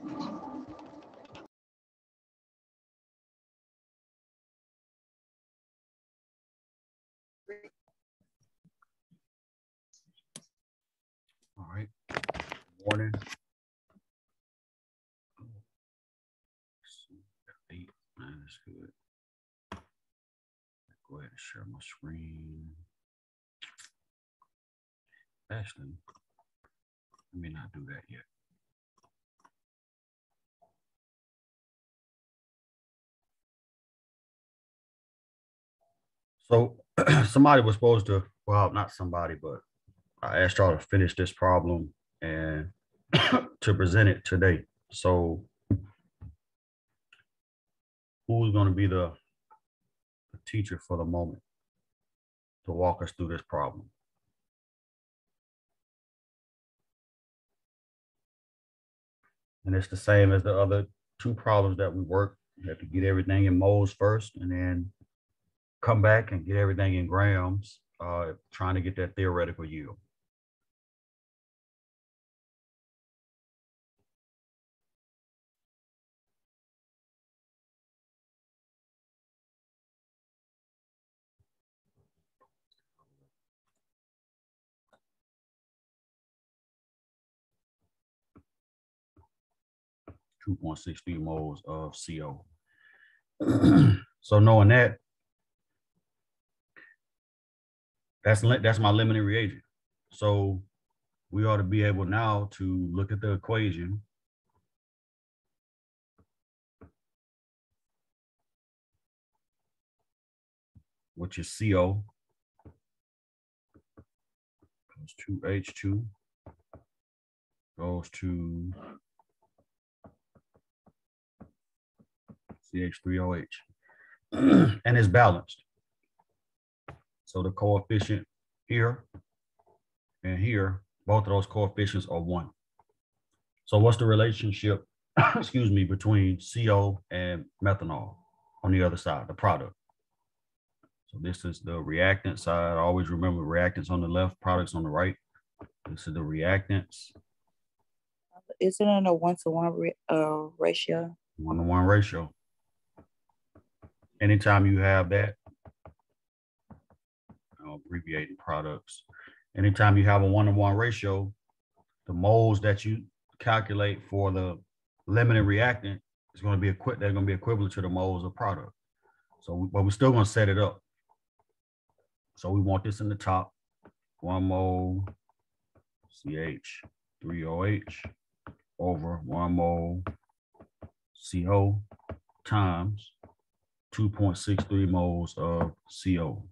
All right. Morning. Eight, nine, that's good. Go ahead and share my screen. Actually, let me not do that yet. So somebody was supposed to, well, not somebody, but I asked y'all to finish this problem and to present it today. So who's going to be the, the teacher for the moment to walk us through this problem? And it's the same as the other two problems that we worked. You have to get everything in moles first and then come back and get everything in grams, uh, trying to get that theoretical yield. Two point six three moles of CO. so knowing that, that's that's my limiting reagent. So we ought to be able now to look at the equation. Which is CO goes to H2 goes to CH3OH and is balanced. So the coefficient here and here, both of those coefficients are one. So what's the relationship, excuse me, between CO and methanol on the other side, the product? So this is the reactant side. Always remember reactants on the left, products on the right. This is the reactants. Isn't it in a one to one uh, ratio? One to one ratio. Anytime you have that, I'll abbreviating products. Anytime you have a one to one ratio, the moles that you calculate for the limiting reactant is going to be equi- they're going to be equivalent to the moles of product. So, but we're still going to set it up. So we want this in the top, one mole CH3OH over one mole CO times 2.63 moles of CO.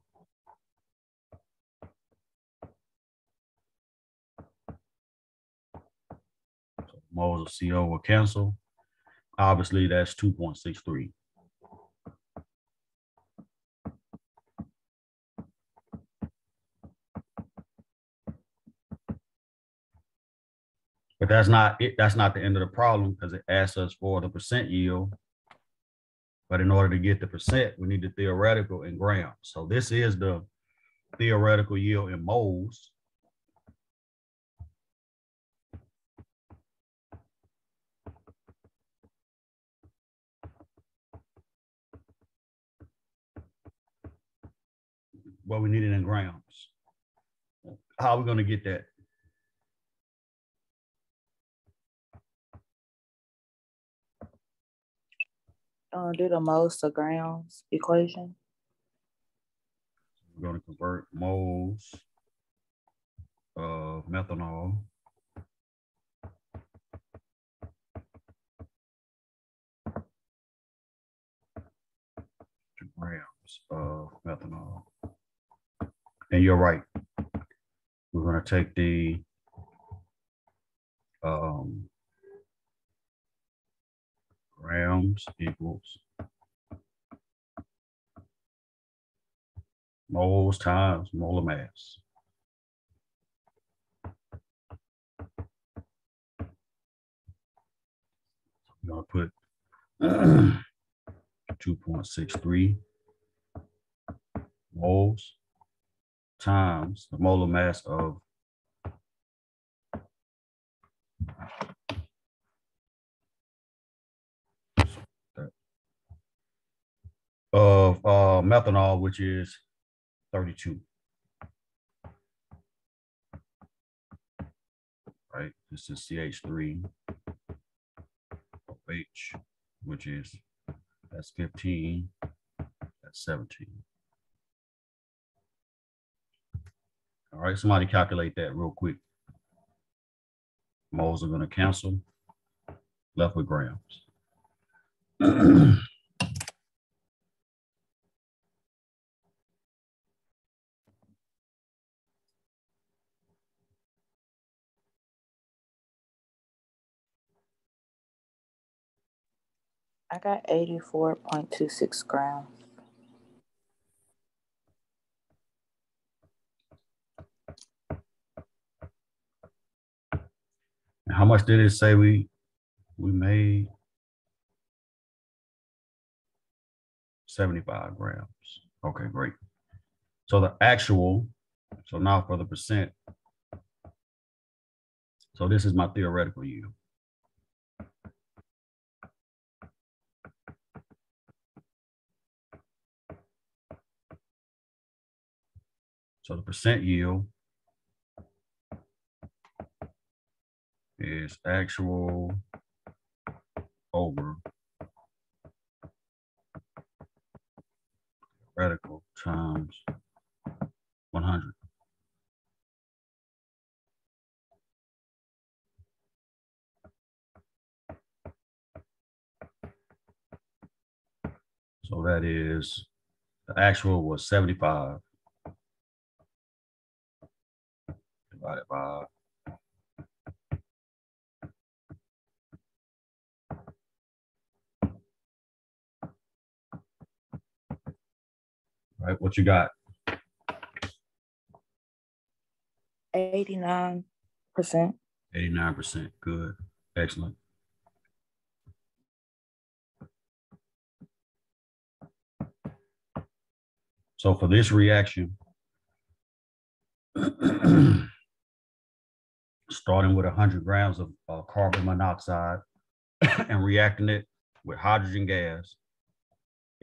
So moles of CO will cancel. Obviously, that's 2.63. But that's not it. That's not the end of the problem because it asks us for the percent yield. But in order to get the percent, we need the theoretical in grams. So this is the theoretical yield in moles. But we need it in grams. How are we going to get that? Uh, do the moles to grams equation. We're going to convert moles of methanol to grams of methanol. And you're right. We're going to take the um, grams equals moles times molar mass. I'm put two point six three moles times the molar mass of of uh, methanol, which is 32. Right, this is CH3 OH, which is that's 15, that's 17. Right, somebody calculate that real quick. Moles are going to cancel, left with grams. I got eighty-four point two six grams. How much did it say we we made? 75 grams. Okay, great. So the actual, so now for the percent. So this is my theoretical yield. So the percent yield is actual oh, over radical times 100. So that is, the actual was 75 divided by right? What you got? Eighty-nine percent. 89%. Good. Excellent. So for this reaction, starting with 100 grams of uh, carbon monoxide and reacting it with hydrogen gas,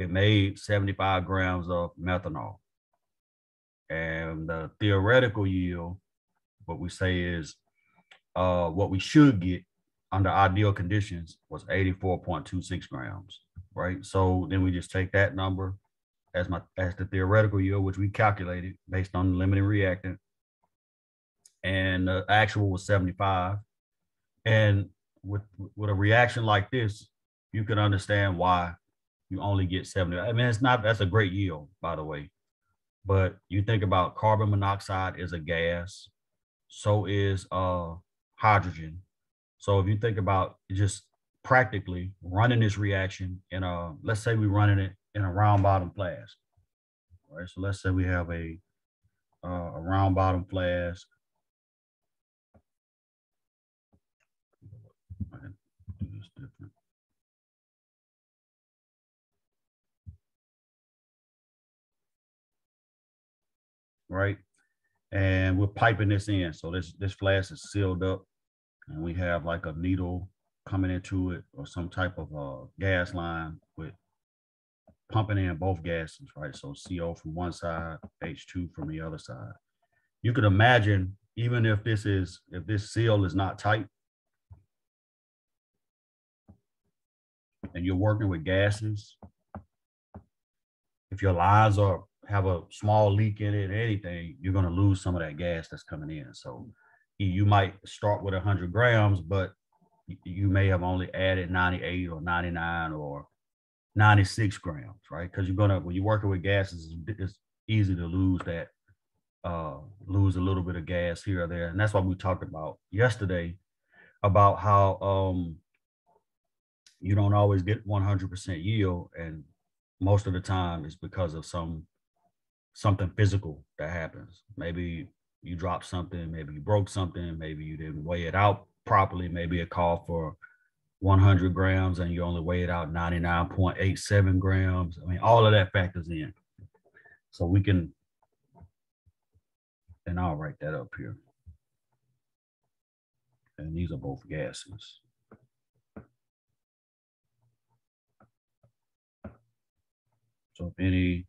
it made 75 grams of methanol. And the theoretical yield, what we say is uh, what we should get under ideal conditions was 84.26 grams, right? So then we just take that number as my as the theoretical yield, which we calculated based on the limiting reactant, and the actual was 75. And with with a reaction like this, you can understand why you only get 70. I mean, it's not that's a great yield, by the way. But you think about carbon monoxide is a gas, so is uh hydrogen. So if you think about just practically running this reaction in a let's say we're running it in a round bottom flask. All right, so let's say we have a uh, a round bottom flask. Right, and we're piping this in. So this this flask is sealed up, and we have like a needle coming into it or some type of uh, gas line with pumping in both gases, right? So CO from one side, H2 from the other side. You could imagine, even if this is, if this seal is not tight, and you're working with gases, if your lines are have a small leak in it, anything, you're going to lose some of that gas that's coming in. So you might start with 100 grams, but you may have only added 98 or 99 or 96 grams, right? Because you're gonna when you're working with gases, it's easy to lose that, uh, lose a little bit of gas here or there, and that's what we talked about yesterday about how um you don't always get 100% yield, and most of the time it's because of some something physical that happens. Maybe you dropped something, maybe you broke something, maybe you didn't weigh it out properly, maybe it called for 100 grams and you only weighed out 99.87 grams. I mean, all of that factors in. So we can, and I'll write that up here. And these are both gases. So if any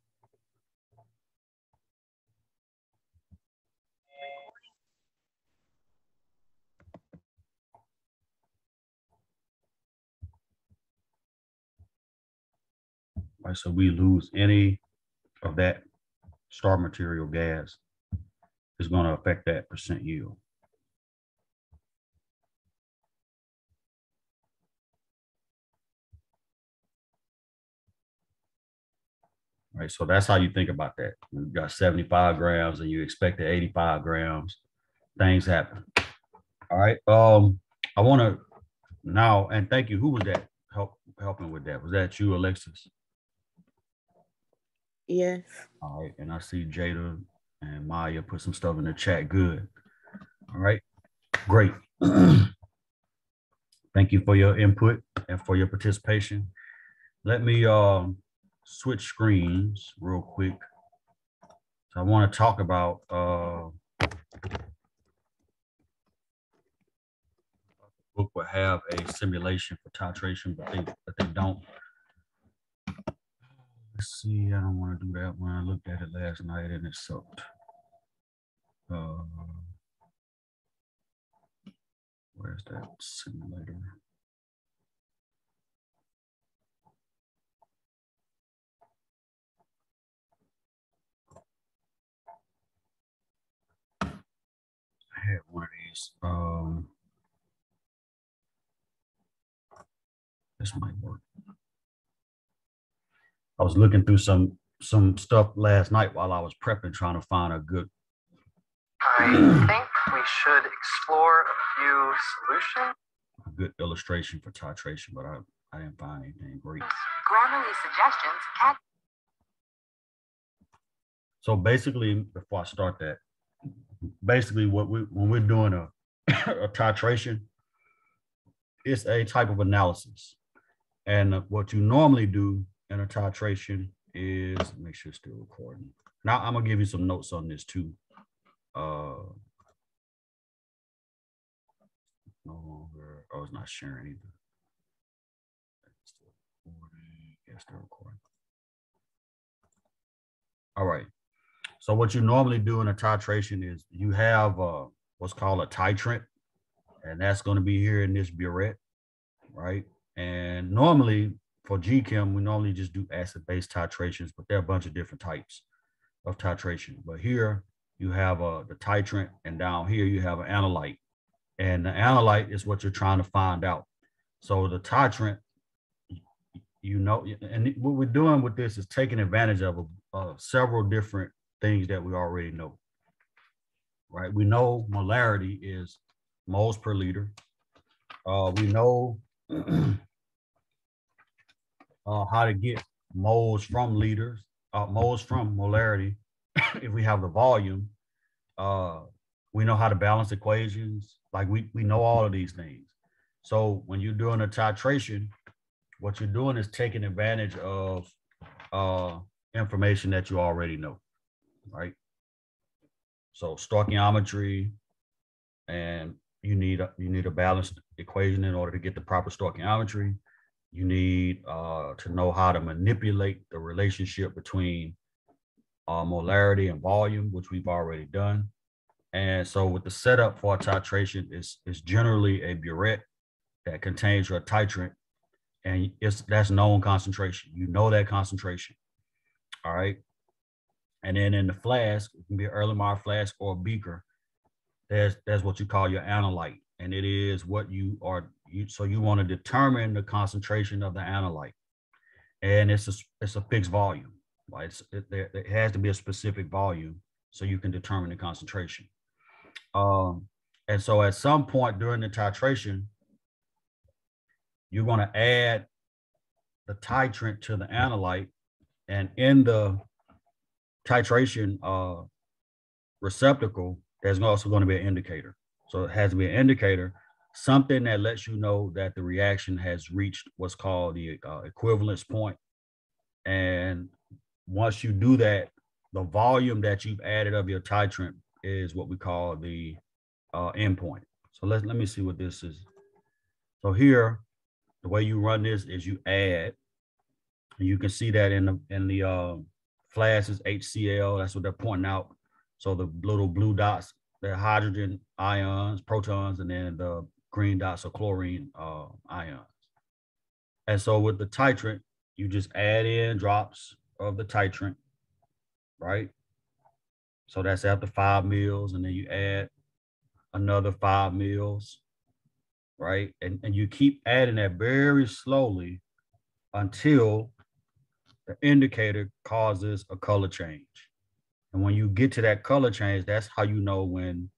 Right, so we lose any of that star material gas is going to affect that percent yield. Right, so that's how you think about that. You've got 75 grams and you expect the 85 grams, things happen. All right. Um, I want to now and thank you. Who was that help helping with that? Was that you, Alexis? Yes. All right, and I see Jada and Maya put some stuff in the chat. Good. All right, great. Thank you for your input and for your participation. Let me um, switch screens real quick. So I want to talk about uh, book will have a simulation for titration, but they but they don't. Let's see, I don't want to do that one. I looked at it last night and it sucked. Uh, where's that simulator? I had one of these. Um, this might work. I was looking through some some stuff last night while I was prepping, trying to find a good. I think we should explore a few solutions. A good illustration for titration, but I, I didn't find anything great. Grammarly suggestions can So basically, before I start that, basically what we when we're doing a, a titration, it's a type of analysis. And what you normally do in a titration is make sure it's still recording. Now I'm gonna give you some notes on this too. Uh no longer, oh, it's not sharing either. It's still recording. Yeah, still recording. All right. So what you normally do in a titration is you have uh, what's called a titrant, and that's going to be here in this burette, right? And normally for GChem, we normally just do acid-base titrations, but there are a bunch of different types of titration. But here you have uh, the titrant, and down here you have an analyte. And the analyte is what you're trying to find out. So the titrant, you know, and what we're doing with this is taking advantage of several different things that we already know. Right? We know molarity is moles per liter. Uh, we know uh, how to get moles from liters, uh, moles from molarity. if we have the volume, uh, we know how to balance equations. Like we, we know all of these things. So when you're doing a titration, what you're doing is taking advantage of uh, information that you already know, right? So stoichiometry, and you need a, you need a balanced equation in order to get the proper stoichiometry. You need uh, to know how to manipulate the relationship between uh, molarity and volume, which we've already done. And so with the setup for titration is is generally a burette that contains your titrant and it's that's known concentration. You know that concentration. All right. And then in the flask, it can be an Erlenmeyer flask or a beaker. That's that's what you call your analyte. And it is what you are you so you want to determine the concentration of the analyte. And it's a it's a fixed volume. Right? It's, it, it has to be a specific volume so you can determine the concentration. Um, and so at some point during the titration, you're going to add the titrant to the analyte. And in the titration uh, receptacle, there's also going to be an indicator. So it has to be an indicator, something that lets you know that the reaction has reached what's called the uh, equivalence point. And once you do that, the volume that you've added of your titrant is what we call the uh, endpoint. So let let me see what this is. So here, the way you run this is you add, And you can see that in the in the uh, flash is HCl. That's what they're pointing out. So the little blue dots, they're hydrogen ions, protons, and then the green dots are chlorine uh, ions. And so with the titrant, you just add in drops of the titrant, right? So that's after five meals, and then you add another five meals, right? And, and you keep adding that very slowly until the indicator causes a color change. And when you get to that color change, that's how you know when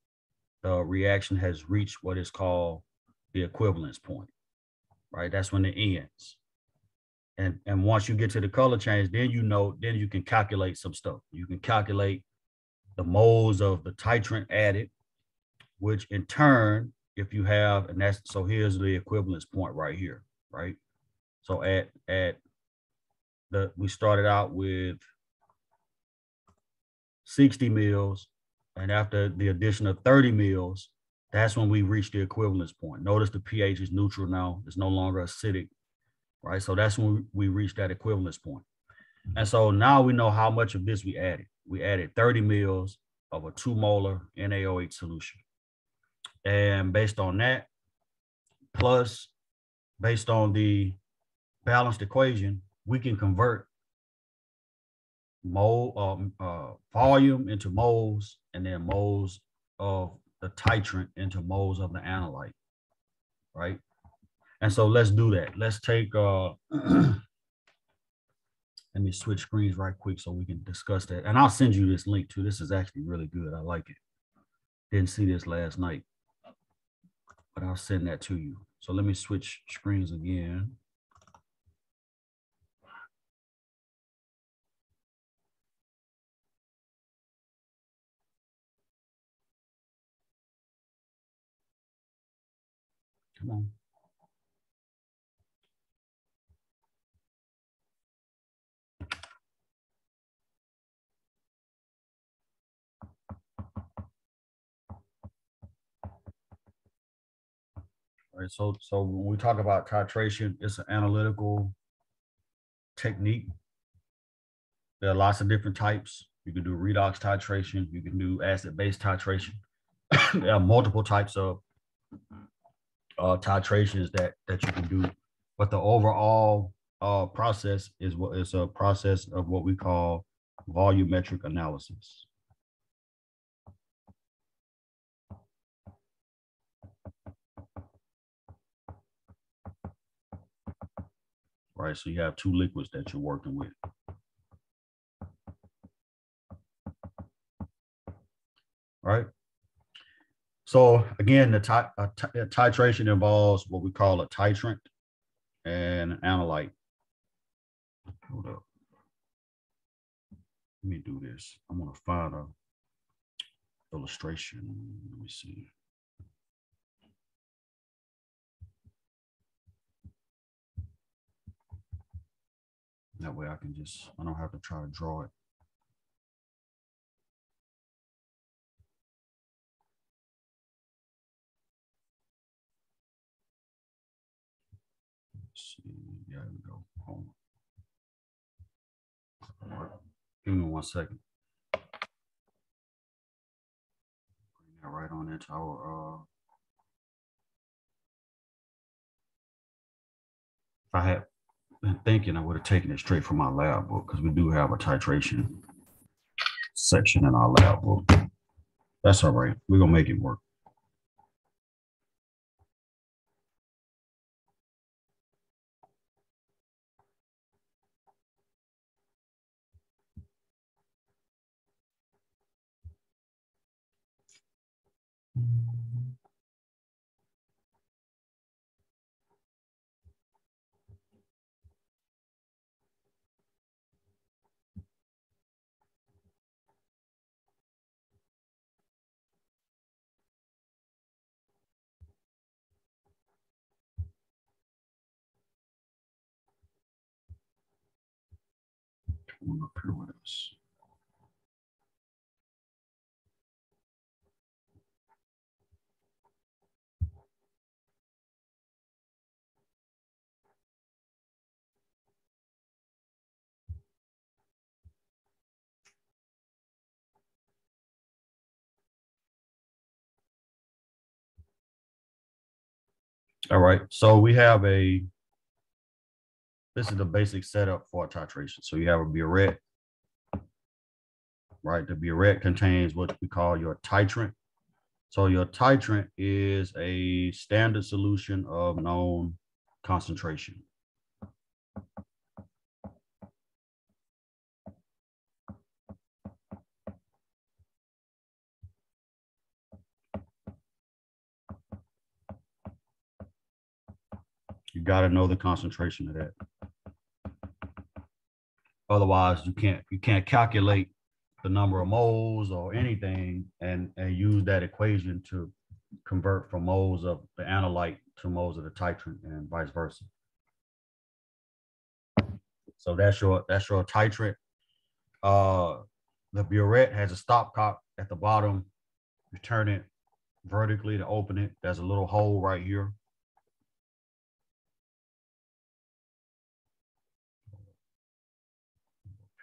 the reaction has reached what is called the equivalence point, right? That's when it ends. And, and once you get to the color change, then you know, then you can calculate some stuff. You can calculate the moles of the titrant added, which in turn, if you have, and that's, so here's the equivalence point right here, right? So at, at the, we started out with 60 mils, and after the addition of 30 mils, that's when we reach the equivalence point. Notice the pH is neutral now. It's no longer acidic, right? So that's when we reach that equivalence point. And so now we know how much of this we added. We added 30 mils of a two molar NaOH solution. And based on that, plus based on the balanced equation, we can convert mole um, uh, volume into moles and then moles of the titrant into moles of the analyte, right? And so let's do that. Let's take, uh, let me switch screens right quick so we can discuss that. And I'll send you this link too. This is actually really good. I like it. Didn't see this last night, but I'll send that to you. So let me switch screens again. Come on. All right, so so when we talk about titration, it's an analytical technique. There are lots of different types. You can do redox titration, you can do acid-base titration. there are multiple types of uh, titrations that that you can do, but the overall uh, process is what is a process of what we call volumetric analysis. Right, so you have two liquids that you're working with. Right. So again, the uh, uh, titration involves what we call a titrant and analyte. Hold up. Let me do this. I'm gonna find a illustration. Let me see. That way I can just, I don't have to try to draw it. See, yeah, we go. Hold on. Give me one second. Bring that right on into our, uh, if I had been thinking, I would have taken it straight from my lab book because we do have a titration section in our lab book. That's all right. We're gonna make it work. All right, so we have a this is the basic setup for a titration. So you have a burette. Right, the burette contains what we call your titrant. So your titrant is a standard solution of known concentration. You got to know the concentration of that. Otherwise, you can't you can't calculate the number of moles or anything and and use that equation to convert from moles of the analyte to moles of the titrant and vice versa. So that's your that's your titrant. Uh, the burette has a stopcock at the bottom. You turn it vertically to open it. There's a little hole right here.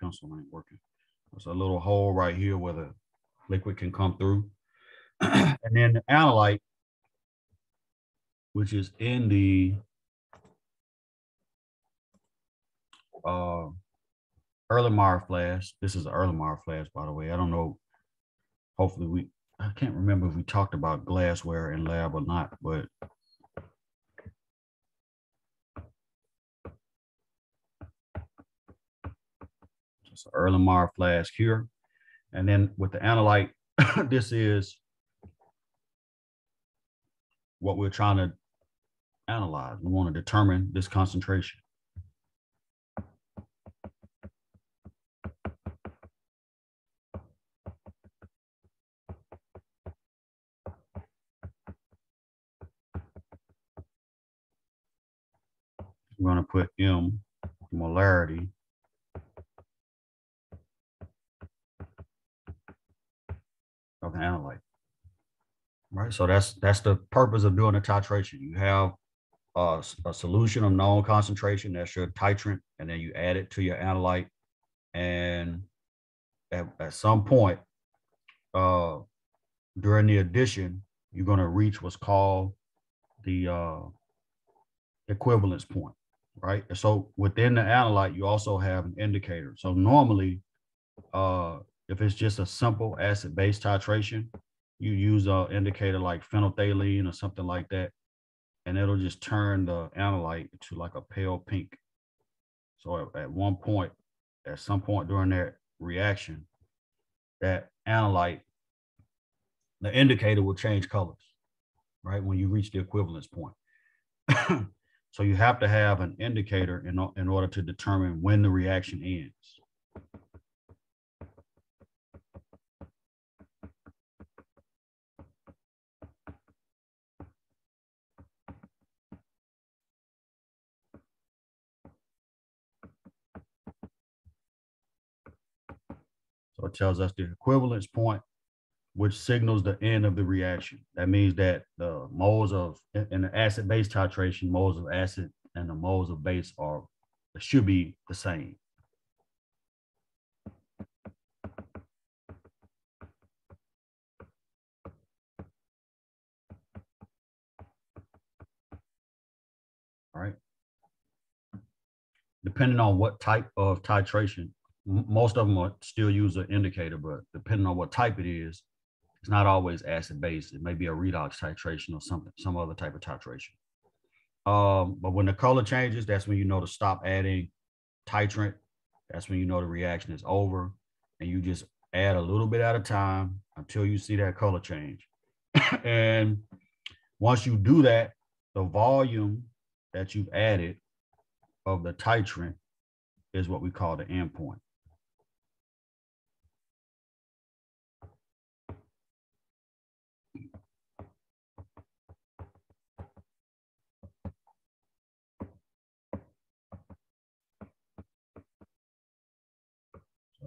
Pencil ain't working. There's a little hole right here where the liquid can come through. and then the analyte, which is in the uh, Erlenmeyer flask. This is an Erlenmeyer flask, by the way. I don't know. Hopefully, we, I can't remember if we talked about glassware in lab or not, but Erlenmeyer flask here. And then with the analyte, this is what we're trying to analyze. We want to determine this concentration. I'm going to put M, molarity. Of the analyte. Right, so that's that's the purpose of doing a titration. You have a solution of known concentration, that's your titrant, and then you add it to your analyte. And at, at some point, uh, during the addition, you're gonna reach what's called the uh, equivalence point, right? So within the analyte, you also have an indicator. So normally, uh, if it's just a simple acid-base titration, you use a indicator like phenolphthalein or something like that, and it'll just turn the analyte to like a pale pink. So at, at one point, at some point during that reaction, that analyte, the indicator will change colors, right? When you reach the equivalence point. so you have to have an indicator in, in order to determine when the reaction ends. Tells us the equivalence point, which signals the end of the reaction. That means that the moles of, in the acid base titration, moles of acid and the moles of base are, should be the same. All right. Depending on what type of titration, most of them are still use an indicator, but depending on what type it is, it's not always acid base. It may be a redox titration or something, some other type of titration. Um, but when the color changes, that's when you know to stop adding titrant. That's when you know the reaction is over. And you just add a little bit at a time until you see that color change. and once you do that, the volume that you've added of the titrant is what we call the endpoint.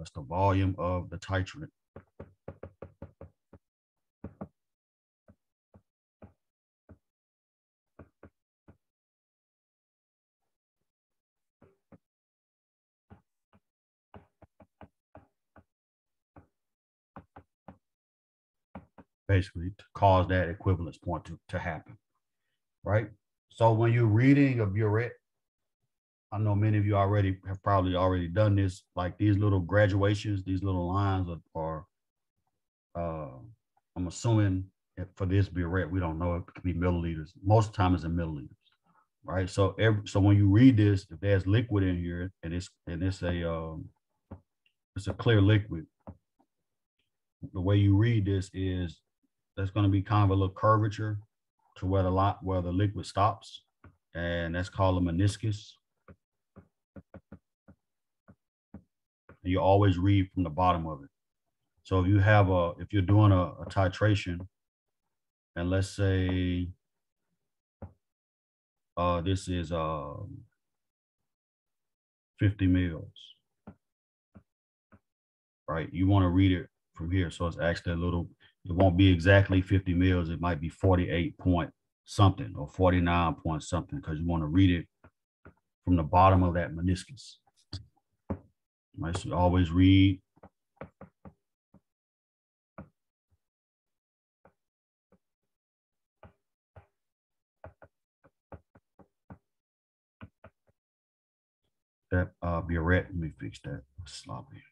That's the volume of the titrant. Basically to cause that equivalence point to, to happen, right? So when you're reading a burette, I know many of you already have probably already done this, like these little graduations, these little lines are, are uh, I'm assuming for this burette, we don't know, it could be milliliters. Most of the time it's in milliliters, right? So every, so when you read this, if there's liquid in here and it's, and it's a, um, it's a clear liquid, the way you read this is there's going to be kind of a little curvature to where the lot where the liquid stops, and that's called a meniscus. And you always read from the bottom of it. So if you have a if you're doing a, a titration, and let's say uh, this is um, 50 mils, right? You want to read it from here. So it's actually a little, it won't be exactly 50 mils. It might be 48 point something or 49 point something because you want to read it from the bottom of that meniscus. Right, should always read. That uh, burette, let me fix that sloppy.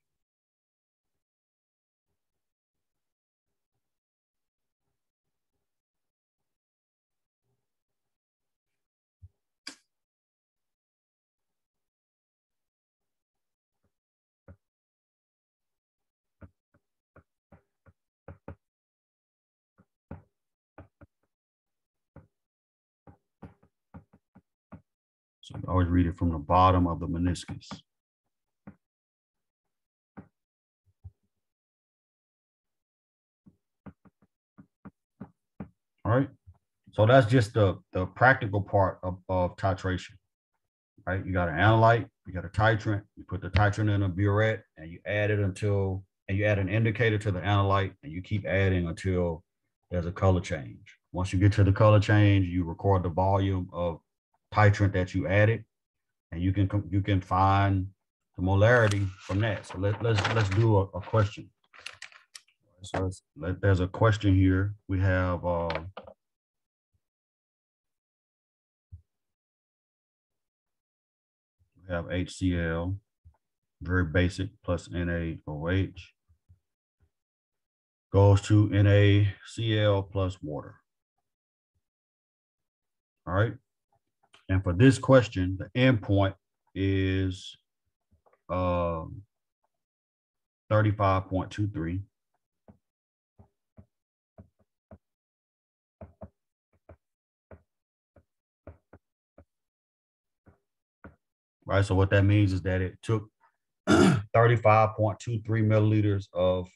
You always read it from the bottom of the meniscus. All right. So that's just the, the practical part of, of titration, right? You got an analyte, you got a titrant, you put the titrant in a burette and you add it until, and you add an indicator to the analyte and you keep adding until there's a color change. Once you get to the color change, you record the volume of titrant that you added, and you can you can find the molarity from that. So let, let's let's do a, a question. So let, there's a question here. We have uh, we have HCl, very basic, plus NaOH goes to NaCl plus water. All right. And for this question, the endpoint is um, 35.23. Right, so what that means is that it took 35.23 milliliters of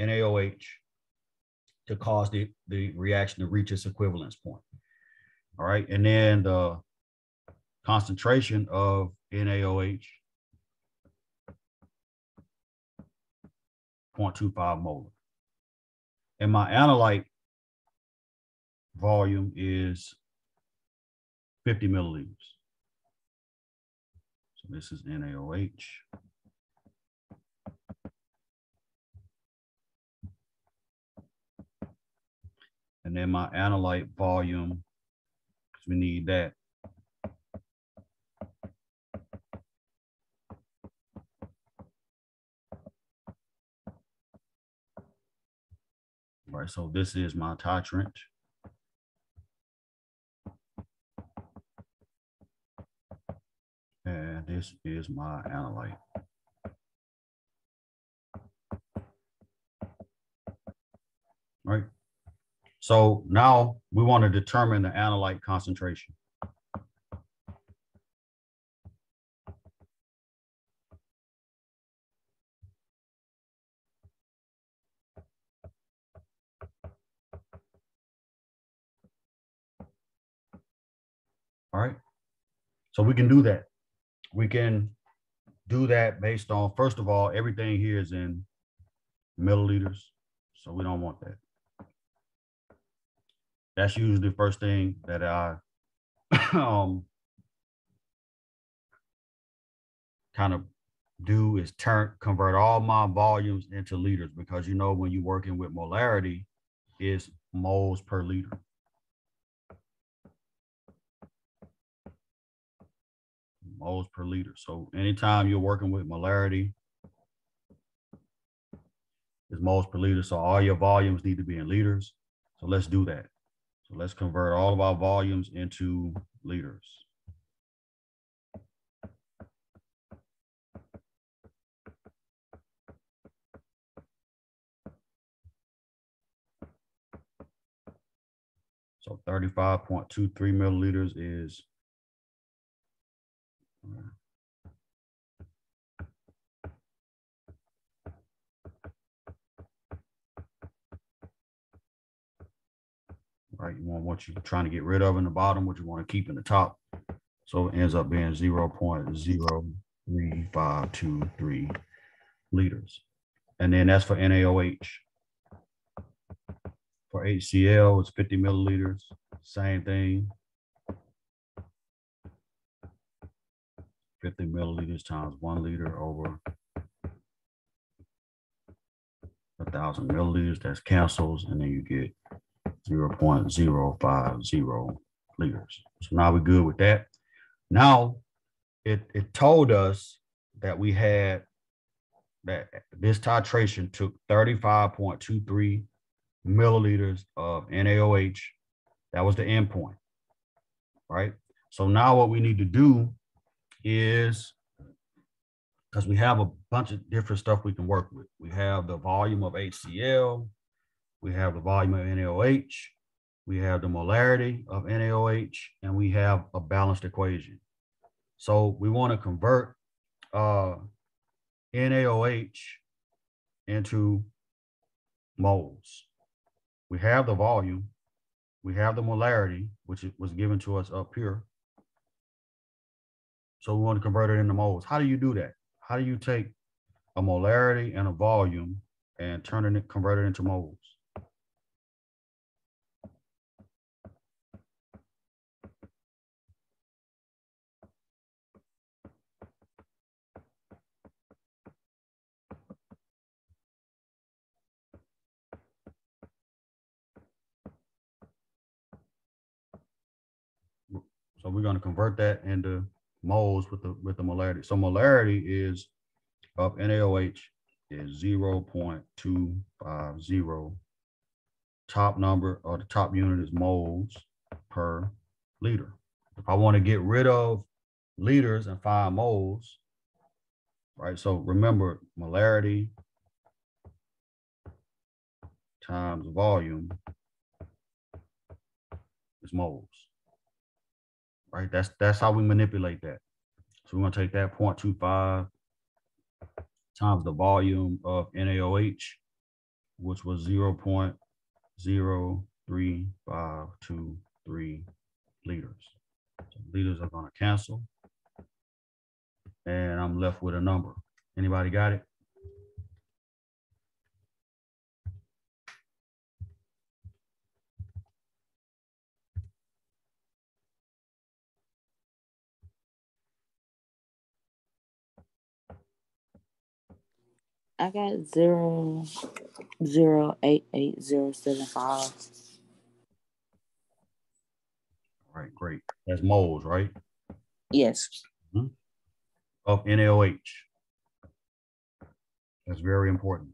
NaOH to cause the, the reaction to reach its equivalence point. All right, and then the concentration of NaOH 0.25 molar. And my analyte volume is 50 milliliters. So this is NaOH. And then my analyte volume, because we need that, right? So this is my titrant. And this is my analyte. Right. So now we want to determine the analyte concentration. All right. So we can do that. We can do that based on, first of all, everything here is in milliliters. So we don't want that. That's usually the first thing that I um, kind of do is turn convert all my volumes into liters because you know when you're working with molarity is moles per liter. Moles per liter. So anytime you're working with molarity, is moles per liter. So all your volumes need to be in liters. So let's do that. So let's convert all of our volumes into liters. So thirty-five point two three milliliters is right? You want what you're trying to get rid of in the bottom, what you want to keep in the top. So it ends up being 0.03523 liters. And then that's for NaOH. For HCl, it's 50 milliliters, same thing. 50 milliliters times one liter over a thousand milliliters, that's cancels, and then you get 0.050 liters. So now we're good with that. Now it, it told us that we had that this titration took 35.23 milliliters of NaOH. That was the endpoint, right? So now what we need to do is because we have a bunch of different stuff we can work with. We have the volume of HCl, we have the volume of NaOH, we have the molarity of NaOH, and we have a balanced equation. So we want to convert uh, NaOH into moles. We have the volume, we have the molarity, which was given to us up here. So we want to convert it into moles. How do you do that? How do you take a molarity and a volume and turn it, convert it into moles? So we're going to convert that into moles with the with the molarity. So molarity is of NaOH is 0.250. Top number or the top unit is moles per liter. If I want to get rid of liters and find moles, right? So remember molarity times volume is moles right? That's that's how we manipulate that. So we're gonna take that 0.25 times the volume of NaOH, which was 0.03523 liters. So liters are gonna cancel. And I'm left with a number. Anybody got it? I got zero zero eight eight zero seven five. All right, great. That's moles, right? Yes. Mm-hmm. Of NaOH. That's very important.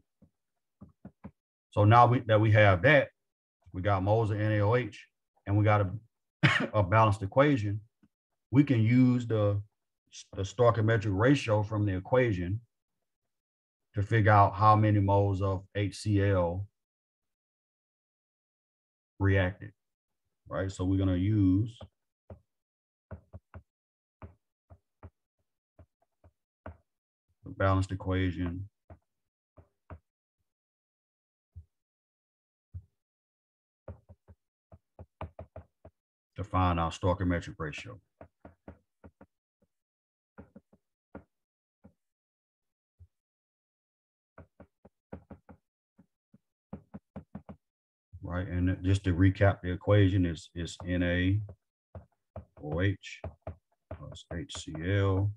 So now we, that we have that, we got moles of NaOH and we got a, a balanced equation. We can use the, the stoichiometric ratio from the equation to figure out how many moles of HCl reacted, right? So we're gonna use the balanced equation to find our stoichiometric ratio. Right? And just to recap the equation is, is Na OH plus HCl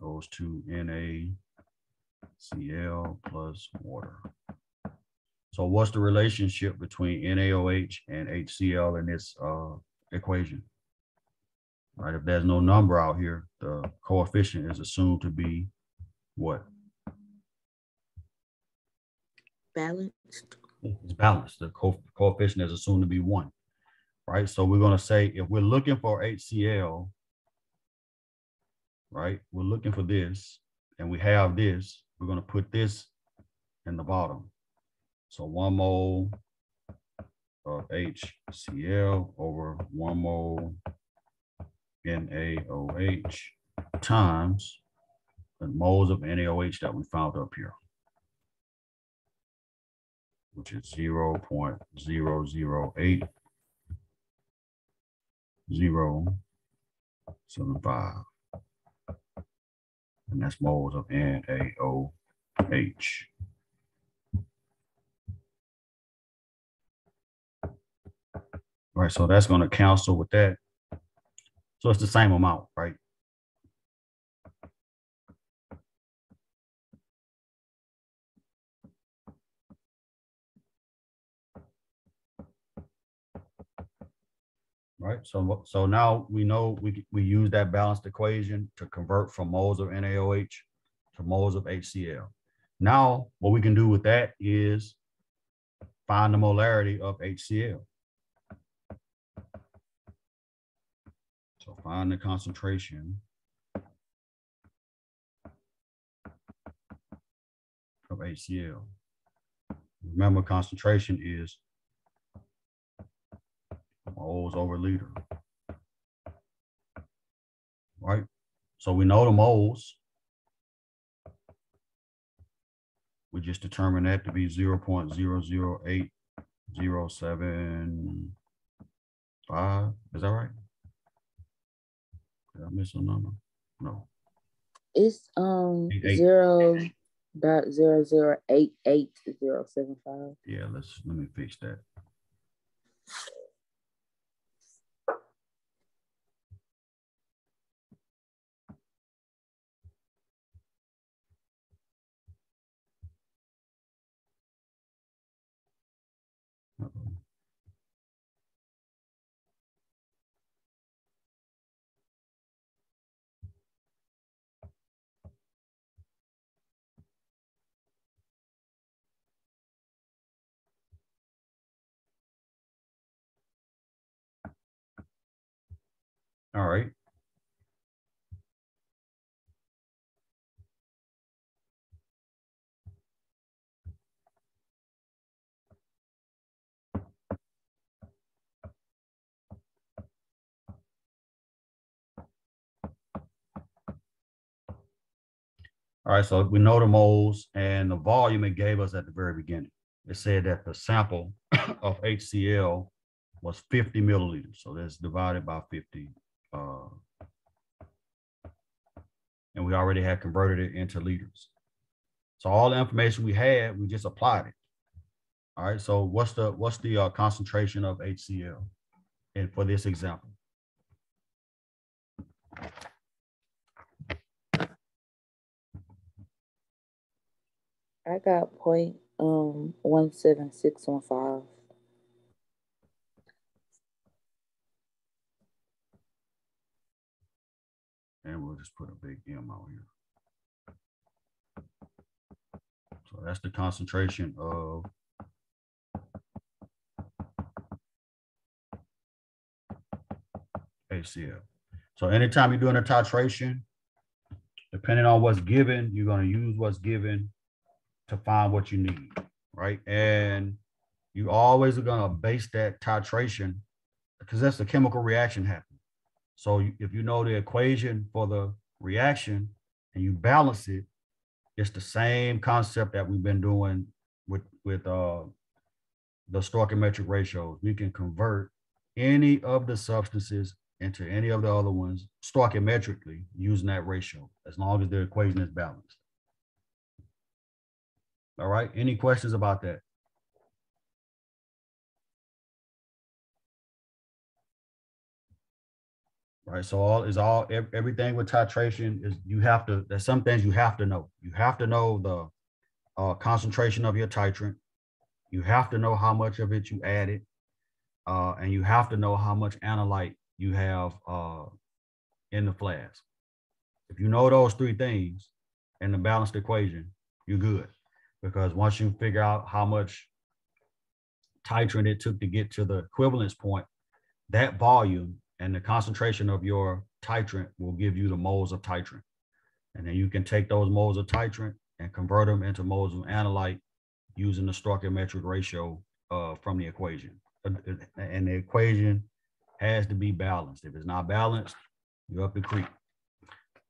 goes to NaCl plus water. So what's the relationship between NaOH and HCl in this uh, equation. Right, if there's no number out here, the coefficient is assumed to be what? Balanced. It's balanced. The co- coefficient is assumed to be one. Right, so we're gonna say if we're looking for HCl, right, we're looking for this, and we have this, we're gonna put this in the bottom. So one mole of HCl over one mole NaOH times the moles of NaOH that we found up here. Which is zero point zero zero eight zero seven five. And that's moles of NaOH. Right, so that's gonna cancel with that. So it's the same amount, right? Right, so, so now we know we, we use that balanced equation to convert from moles of NaOH to moles of HCl. Now, what we can do with that is find the molarity of HCl. So find the concentration of HCl. Remember, concentration is moles over liter. Right? So we know the moles. We just determined that to be zero point zero zero eight zero seven five. Is that right? Did I miss a number? No. It's um Eight, eight. zero dot zero zero eight eight zero seven five. Yeah, let's, let me fix that. All right. All right, so we know the moles and the volume it gave us at the very beginning. It said that the sample of HCl was 50 milliliters. So that's divided by 50. Uh, And we already had converted it into liters. So all the information we had, we just applied it. All right, so what's the, what's the uh, concentration of HCl? And for this example, I got point um one seven six one five. And we'll just put a big M out here. So that's the concentration of HCl. So anytime you're doing a titration, depending on what's given, you're gonna use what's given to find what you need, right? And you always are gonna base that titration because that's the chemical reaction happening. So if you know the equation for the reaction and you balance it, it's the same concept that we've been doing with, with, uh, the stoichiometric ratios. We can convert any of the substances into any of the other ones stoichiometrically using that ratio, as long as the equation is balanced. All right, any questions about that? Right, so all is all, everything with titration is you have to, there's some things you have to know. You have to know the uh, concentration of your titrant. You have to know how much of it you added. uh, and you have to know how much analyte you have uh, in the flask. If you know those three things in the balanced equation, you're good. Because once you figure out how much titrant it took to get to the equivalence point, that volume and the concentration of your titrant will give you the moles of titrant. And then you can take those moles of titrant and convert them into moles of analyte using the stoichiometric ratio uh, from the equation. And the equation has to be balanced. If it's not balanced, you're up the creek.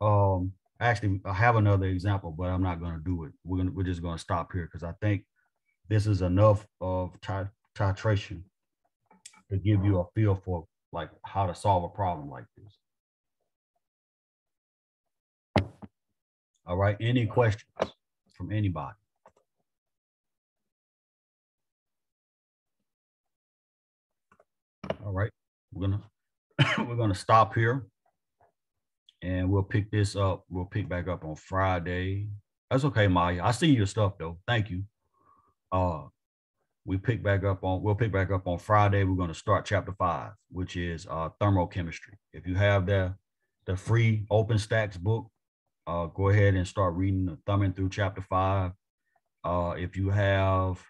Um, actually, I have another example, but I'm not gonna do it. We're gonna, we're just gonna stop here because I think this is enough of ti- titration to give you a feel for like how to solve a problem like this. All right, any questions from anybody? All right, we're gonna, we're gonna stop here. And we'll pick this up, we'll pick back up on Friday. That's okay, Maya. I see your stuff though. Thank you. Uh, we pick back up on, we'll pick back up on Friday. We're gonna start chapter five, which is uh thermochemistry. If you have the, the free OpenStax book, uh, go ahead and start reading, the thumbing through chapter five. Uh, if you have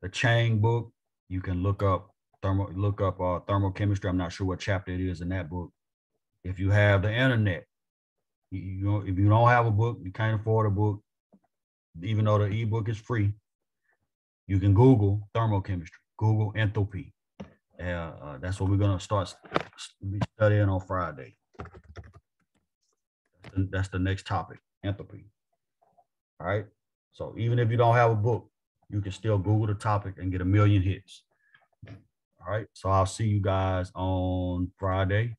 the Chang book, you can look up thermo, look up uh, thermochemistry. I'm not sure what chapter it is in that book. If you have the internet, you, you know, if you don't have a book, you can't afford a book, even though the ebook is free, you can Google thermochemistry, Google enthalpy. Uh, uh, that's what we're gonna start s- s- be studying on Friday. That's the next topic, enthalpy. All right. So even if you don't have a book, you can still Google the topic and get a million hits. All right. So I'll see you guys on Friday.